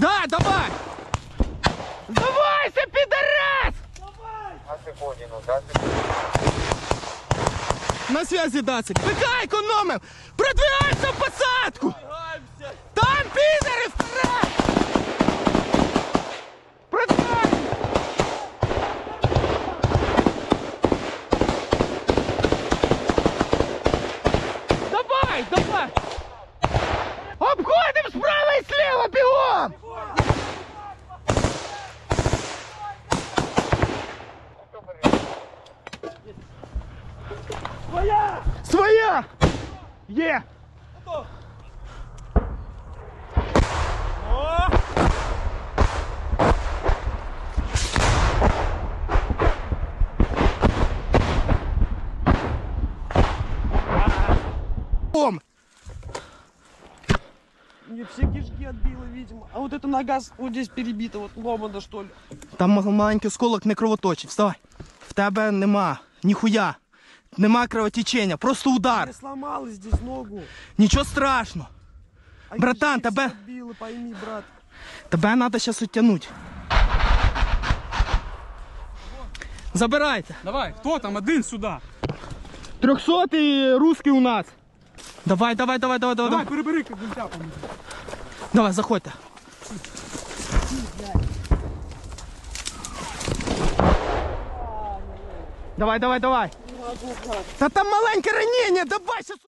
Да, давай! Сдавайся, пидорас! Давай! На секундину, да, На связи, Дацик. ПК экономим! Продвигайся в посадку! Своя! Своя! Е! Ом. О! Мне все кишки отбило, видимо. А вот эта нога вот здесь перебита, вот ломана, что ли. Там маленький сколок не кровоточит. Вставай. В тебе нема Ніхуя. Нема кровотечення, просто удар. Не сломали здесь ногу. Нічого страшного. Они Братан, тебе... Отбило, пойми, брат. Тебе треба зараз відтягнути. Забирайте. Давай, хто там? Один сюди. Трьохсотий русский у нас. Давай, давай, давай, давай, давай. Давай, перебери, як він тяпом. Давай, заходьте. Давай, давай, давай. Да там маленьке ранення, давай сейчас.